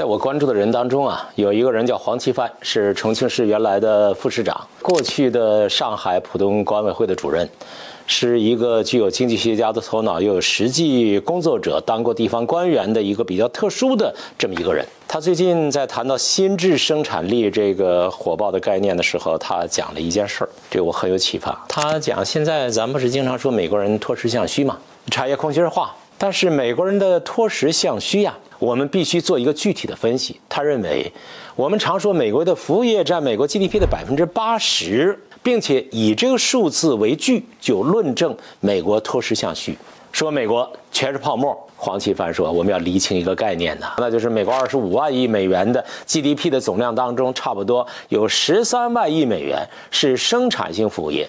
在我关注的人当中啊，有一个人叫黄奇帆，是重庆市原来的副市长，过去的上海浦东管委会的主任，是一个具有经济学家的头脑又有实际工作者，当过地方官员的一个比较特殊的这么一个人。他最近在谈到心智生产力这个火爆的概念的时候，他讲了一件事儿，这我很有启发。他讲现在咱们不是经常说美国人脱实向虚嘛，产业空心化，但是美国人的脱实向虚呀。我们必须做一个具体的分析。他认为，我们常说美国的服务业占美国 GDP 的百分之八十，并且以这个数字为据就论证美国脱实向虚，说美国全是泡沫。黄奇帆说，我们要厘清一个概念呢，那就是美国二十五万亿美元的 GDP 的总量当中，差不多有十三万亿美元是生产性服务业。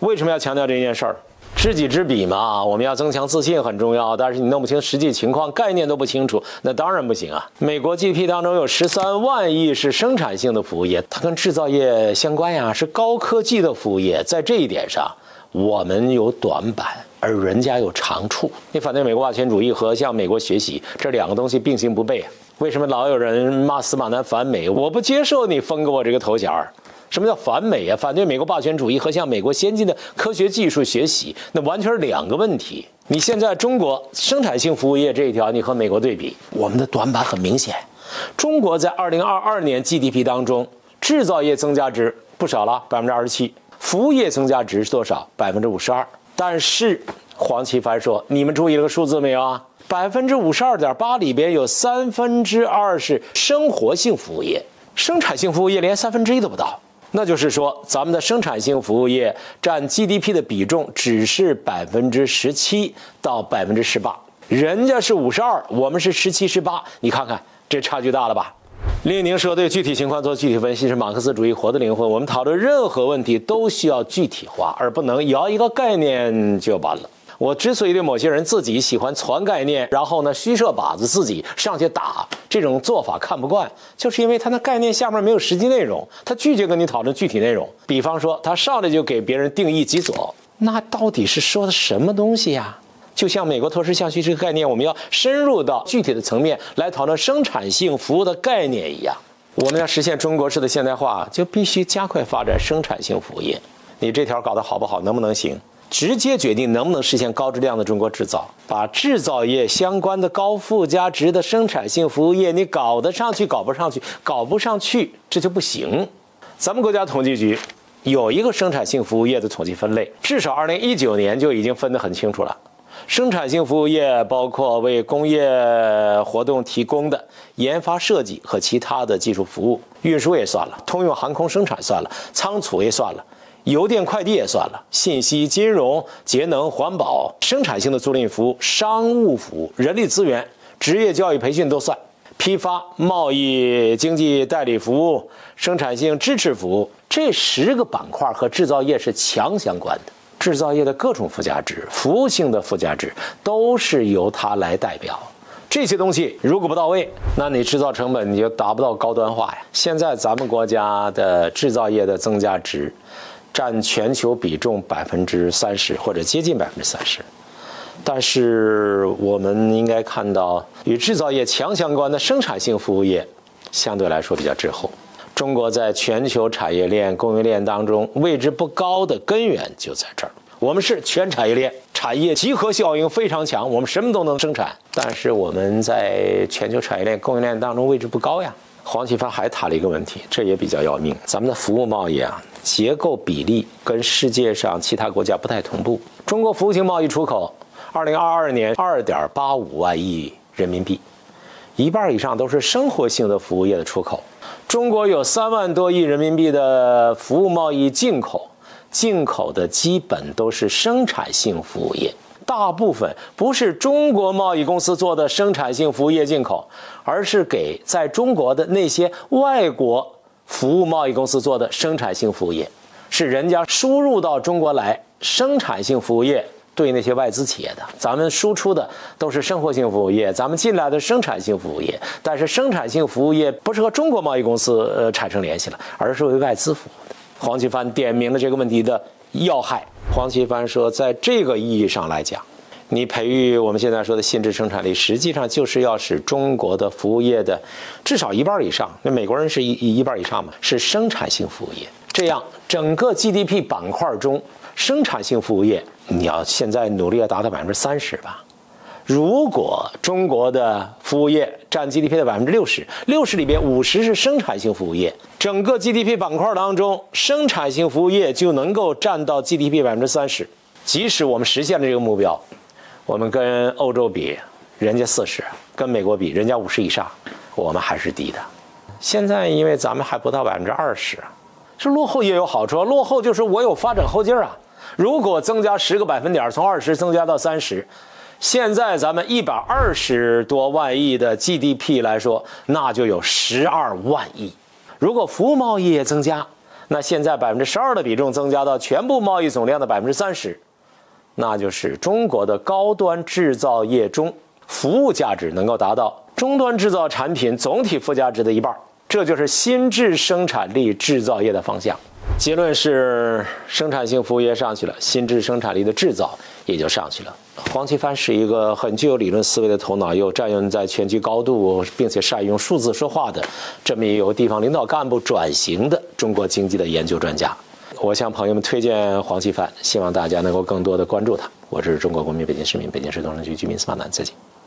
为什么要强调这件事儿？知己知彼嘛，我们要增强自信很重要。但是你弄不清实际情况，概念都不清楚，那当然不行啊。美国 GDP 当中有十三万亿是生产性的服务业，它跟制造业相关呀，是高科技的服务业。在这一点上，我们有短板，而人家有长处。你反对美国霸权主义和向美国学习，这两个东西并行不悖。为什么老有人骂司马南反美？我不接受你封给我这个头衔儿。什么叫反美啊？反对美国霸权主义和向美国先进的科学技术学习，那完全是两个问题。你现在中国生产性服务业这一条，你和美国对比，我们的短板很明显。中国在二零二二年 GDP 当中，制造业增加值不少了，百分之二十七；服务业增加值是多少？百分之五十二。但是黄奇帆说：“你们注意了个数字没有啊？百分之五十二点八里边有三分之二是生活性服务业，生产性服务业连三分之一都不到。”那就是说，咱们的生产性服务业占 GDP 的比重只是百分之十七到百分之十八，人家是五十二，我们是十七十八，你看看这差距大了吧？列宁说对具体情况做具体分析是马克思主义活的灵魂。我们讨论任何问题都需要具体化，而不能摇一个概念就完了。我之所以对某些人自己喜欢传概念，然后呢虚设靶子自己上去打这种做法看不惯，就是因为他那概念下面没有实际内容，他拒绝跟你讨论具体内容。比方说，他上来就给别人定义极左，那到底是说的什么东西呀？就像美国脱实向虚这个概念，我们要深入到具体的层面来讨论生产性服务的概念一样。我们要实现中国式的现代化，就必须加快发展生产性服务业。你这条搞得好不好，能不能行？直接决定能不能实现高质量的中国制造，把制造业相关的高附加值的生产性服务业，你搞得上去，搞不上去，搞不上去，这就不行。咱们国家统计局有一个生产性服务业的统计分类，至少二零一九年就已经分得很清楚了。生产性服务业包括为工业活动提供的研发设计和其他的技术服务，运输也算了，通用航空生产算了，仓储也算了。邮电快递也算了，信息、金融、节能、环保、生产性的租赁服务、商务服务、人力资源、职业教育培训都算，批发、贸易、经济代理服务、生产性支持服务这十个板块和制造业是强相关的。制造业的各种附加值、服务性的附加值都是由它来代表。这些东西如果不到位，那你制造成本你就达不到高端化呀。现在咱们国家的制造业的增加值。占全球比重百分之三十或者接近百分之三十，但是我们应该看到，与制造业强相关的生产性服务业相对来说比较滞后。中国在全球产业链供应链当中位置不高的根源就在这儿。我们是全产业链，产业集合效应非常强，我们什么都能生产，但是我们在全球产业链供应链当中位置不高呀。黄奇帆还谈了一个问题，这也比较要命。咱们的服务贸易啊，结构比例跟世界上其他国家不太同步。中国服务性贸易出口，二零二二年二点八五万亿人民币，一半以上都是生活性的服务业的出口。中国有三万多亿人民币的服务贸易进口，进口的基本都是生产性服务业。大部分不是中国贸易公司做的生产性服务业进口，而是给在中国的那些外国服务贸易公司做的生产性服务业，是人家输入到中国来生产性服务业对那些外资企业的。咱们输出的都是生活性服务业，咱们进来的生产性服务业，但是生产性服务业不是和中国贸易公司呃产生联系了，而是为外资服务的。黄奇帆点明了这个问题的要害。黄奇帆说，在这个意义上来讲，你培育我们现在说的新质生产力，实际上就是要使中国的服务业的至少一半以上，那美国人是一一半以上嘛，是生产性服务业。这样整个 GDP 板块中，生产性服务业你要现在努力要达到百分之三十吧。如果中国的服务业占 GDP 的百分之六十，六十里边五十是生产性服务业，整个 GDP 板块当中，生产性服务业就能够占到 GDP 百分之三十。即使我们实现了这个目标。我们跟欧洲比，人家四十；跟美国比，人家五十以上，我们还是低的。现在因为咱们还不到百分之二十，这落后也有好处。落后就是我有发展后劲儿啊。如果增加十个百分点，从二十增加到三十，现在咱们一百二十多万亿的 GDP 来说，那就有十二万亿。如果服务贸易也增加，那现在百分之十二的比重增加到全部贸易总量的百分之三十。那就是中国的高端制造业中，服务价值能够达到终端制造产品总体附加值的一半，这就是新质生产力制造业的方向。结论是，生产性服务业上去了，新质生产力的制造也就上去了。黄奇帆是一个很具有理论思维的头脑，又占用在全局高度，并且善用数字说话的这么一个由地方领导干部转型的中国经济的研究专家。我向朋友们推荐黄奇帆，希望大家能够更多的关注他。我是中国公民，北京市民，北京市东城区居民司马南，再见。